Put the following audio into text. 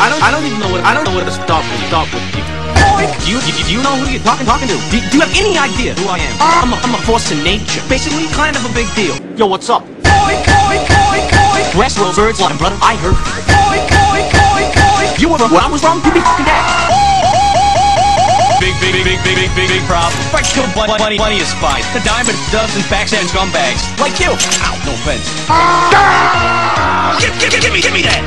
I don't I don't even know what I don't know what to stop with with you. Do you, do you, do you know who you're talking talking to? Do, do you have any idea who I am? I'm a, I'm a force in nature. Basically, kind of a big deal. Yo, what's up? West Road Birds Line, brother. I heard. You were where I was from. You be fucking that. Big, big, big, big, big, big, big, big problem. Fresh kill bunny, plenty, plenty of spies. The diamond dozen backstabbing scumbags. Like you. Ow, no offense. Ah! Give, give, give me, give me that.